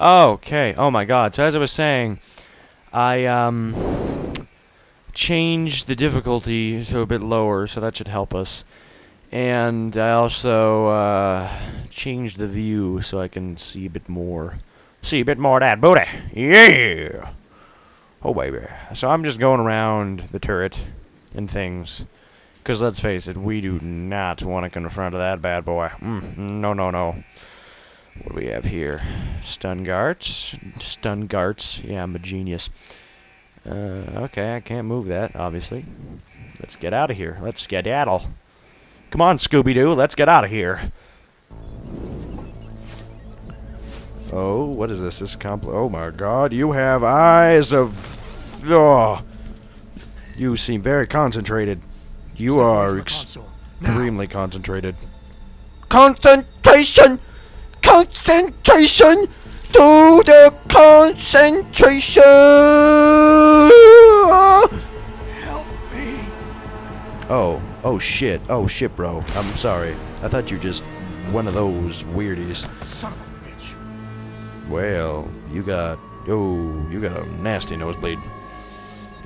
Okay. Oh my god. So as I was saying, I um changed the difficulty to a bit lower, so that should help us. And I also uh, changed the view so I can see a bit more. See a bit more of that booty. Yeah. Oh baby. So I'm just going around the turret and things. Because let's face it, we do not want to confront that bad boy. Mm, no, no, no. What do we have here? Stun guards. Stun guards. Yeah, I'm a genius. Uh, okay, I can't move that, obviously. Let's get out of here. Let's skedaddle. Come on, Scooby-Doo, let's get out of here. Oh, what is this? This compl- Oh my god, you have eyes of... Oh. You seem very concentrated. You Step are from the. Now. extremely concentrated. Concentration! Concentration! To the concentration! Help me! Oh, oh shit, oh shit, bro. I'm sorry. I thought you were just one of those weirdies. Son of a bitch. Well, you got, oh, you got a nasty nosebleed.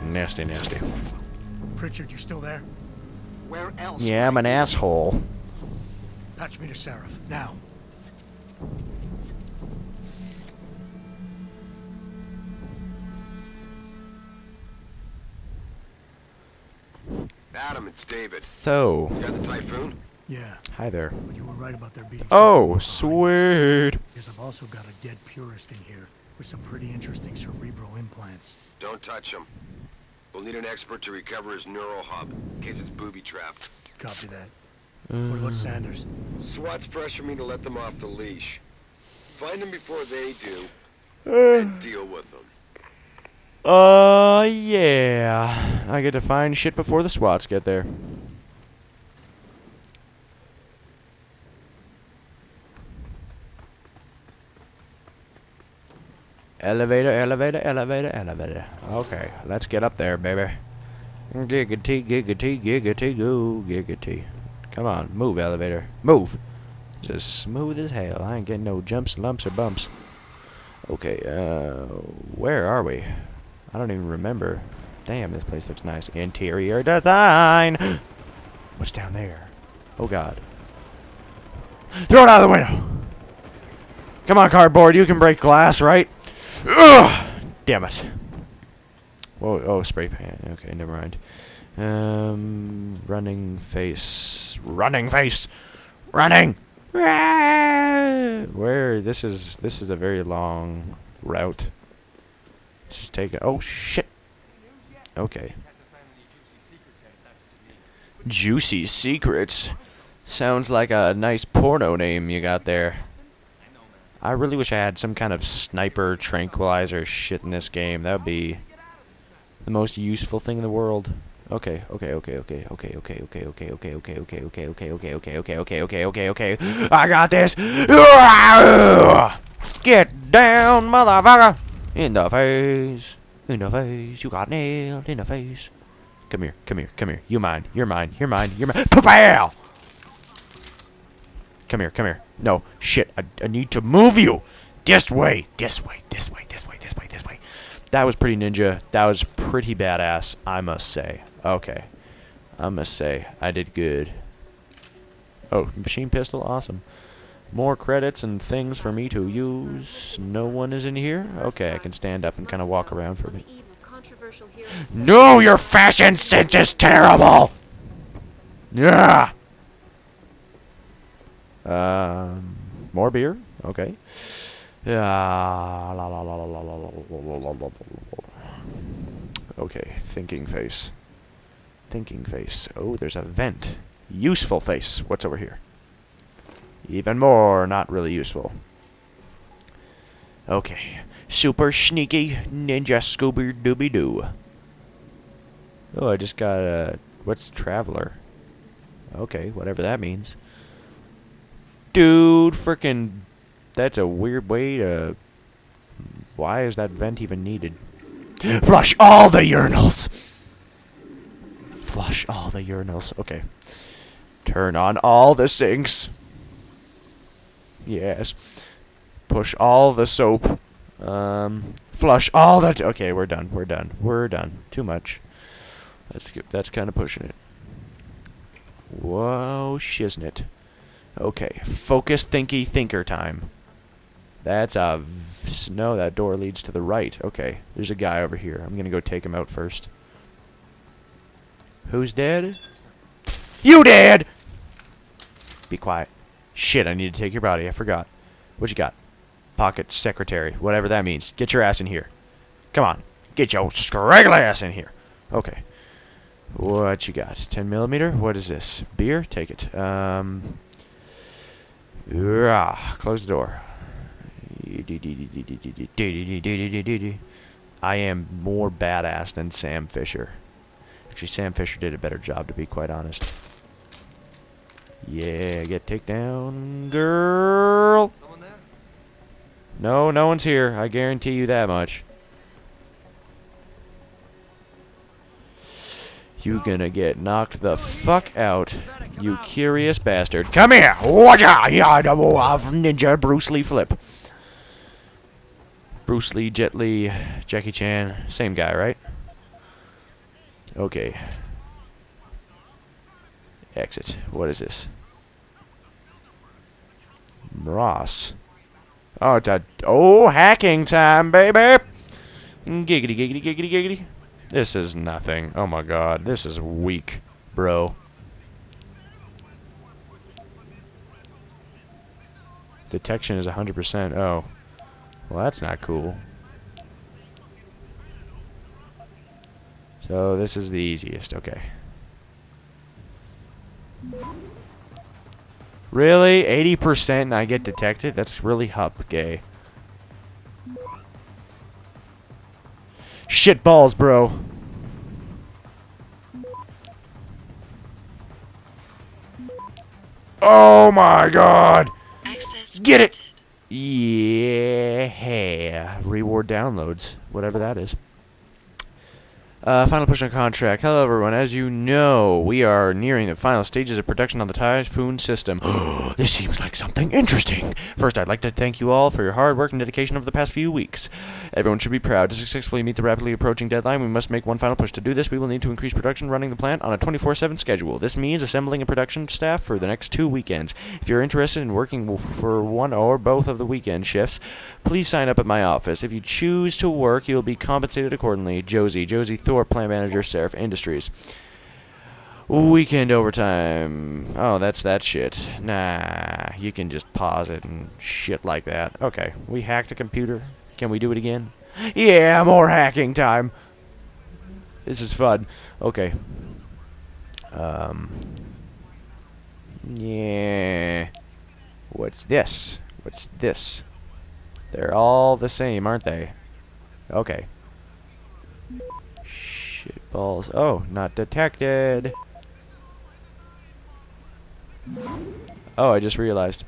Nasty, nasty. Pritchard, you still there? Where else? Yeah, I'm an asshole. Patch me to Sarif. Now. Adam, it's David. So, You got the Typhoon? Yeah, hi there. but you were right about there being Oh, something sweet. Because I've also got a dead purist in here with some pretty interesting cerebral implants. Don't touch him. We'll need an expert to recover his neural hub, in case it's booby-trapped. Copy that. What about Sanders? SWAT's pressure me to let them off the leash. Find them before they do, and deal with them. Uh, yeah. I get to find shit before the SWATs get there. Elevator, elevator, elevator, elevator. Okay, let's get up there, baby. Giggity, giggity, giggity, go, giggity. Come on, move, elevator. Move! Just smooth as hell. I ain't getting no jumps, lumps, or bumps. Okay, uh, where are we? I don't even remember. Damn, this place looks nice. Interior design! What's down there? Oh god. Throw it out of the window! Come on, cardboard, you can break glass, right? Ugh! Damn it. Whoa, oh, spray paint. Okay, never mind. Um, running face. Running face! Running! Where, this is, this is a very long route. Let's just take it. Oh, shit! Okay. Juicy Secrets. Sounds like a nice porno name you got there. I really wish I had some kind of sniper tranquilizer shit in this game. That would be the most useful thing in the world. Okay, okay, okay, okay, okay, okay, okay, okay, okay, okay, okay, okay, okay, okay, okay, okay, okay, okay, okay, okay. I got this. Get down, motherfucker! In the face. In the face. You got nailed in the face. Come here, come here, come here. You mine, you're mine, you're mine, you're mine. Pow! Come here, come here. No, shit, I, I need to move you. This way, this way, this way, this way, this way, this way. That was pretty ninja. That was pretty badass, I must say. Okay. I must say, I did good. Oh, machine pistol, awesome. More credits and things for me to use. No one is in here? Okay, I can stand up and kind of walk around for a bit. No, your fashion sense is terrible! Yeah! Um, more beer? Okay. Yeah. Okay, thinking face. Thinking face. Oh, there's a vent. Useful face. What's over here? Even more not really useful. Okay. Super sneaky ninja Scooby Dooby Doo. Oh, I just got a. What's Traveler? Okay, whatever that means. Dude, frickin'. That's a weird way to. Why is that vent even needed? Flush all the urinals! Flush all the urinals. Okay. Turn on all the sinks. Yes. Push all the soap Um, flush all that. Okay, we're done. We're done. We're done. Too much. That's. That's kind of pushing it. Whoa, shiznit. Okay, focus, thinky, thinker time. That's a no. That door leads to the right. Okay, there's a guy over here. I'm gonna go take him out first. Who's dead? You dead! Be quiet. Shit, I need to take your body. I forgot. What you got? Pocket secretary, whatever that means. Get your ass in here. Come on, get your scraggly ass in here. Okay. What you got? 10 millimeter? What is this? Beer? Take it. Um. rah, Close the door. I am more badass than Sam Fisher. Actually, Sam Fisher did a better job, to be quite honest. Yeah, get takedown, girl. No, no one's here. I guarantee you that much. You gonna get knocked the fuck out, you curious bastard. Come here! Watch out! Yeah, ninja Bruce Lee flip. Bruce Lee, Jet Li, Jackie Chan, same guy, right? Okay. Exit. What is this? Ross. Oh, it's a oh hacking time, baby. Giggity, giggity, giggity, giggity. This is nothing. Oh my god, this is weak, bro. Detection is 100%. Oh. Well, that's not cool. So, this is the easiest. Okay. Really? 80% and I get detected? That's really hup gay. Shit balls, bro. Oh my god! Access Get it! Yeah. Reward downloads. Whatever that is. Uh, final push on contract. Hello, everyone. As you know, we are nearing the final stages of production on the Typhoon system. this seems like something interesting. First, I'd like to thank you all for your hard work and dedication over the past few weeks. Everyone should be proud. To successfully meet the rapidly approaching deadline, we must make one final push. To do this, we will need to increase production running the plant on a 24-7 schedule. This means assembling a production staff for the next two weekends. If you're interested in working for one or both of the weekend shifts, please sign up at my office. If you choose to work, you'll be compensated accordingly. Josie, Josie Plant Manager, Sarif Industries. Weekend overtime. Oh, that's that shit. Nah, you can just pause it and shit like that. Okay, we hacked a computer. Can we do it again? Yeah, more hacking time. This is fun. Okay. Um. Yeah. What's this? What's this? They're all the same, aren't they? Okay. Balls. Oh, not detected. Oh, I just realized.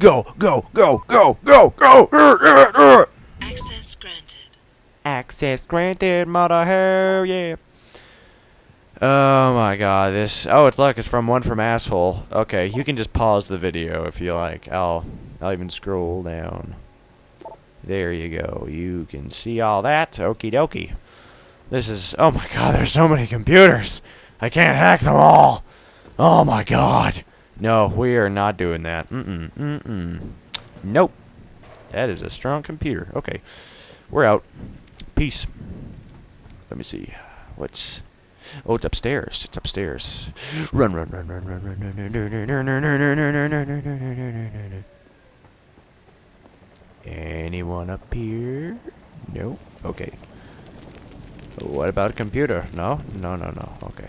Go, go, go, go, go, go! Access granted. Access granted, mother hell yeah. Oh my god, this oh it's luck, it's from one from asshole. Okay, you can just pause the video if you like. I'll I'll even scroll down. There you go. You can see all that. Okie dokie. This is... Oh my god, there's so many computers! I can't hack them all! Oh my god! No, we are not doing that. Mm-mm, mm-mm. Nope. That is a strong computer. Okay. We're out. Peace. Let me see. What's... Oh, it's upstairs. It's upstairs. Run, run, run, run, run, run, run, run, Anyone up here? No? Okay. What about a computer? No? No, no, no. Okay.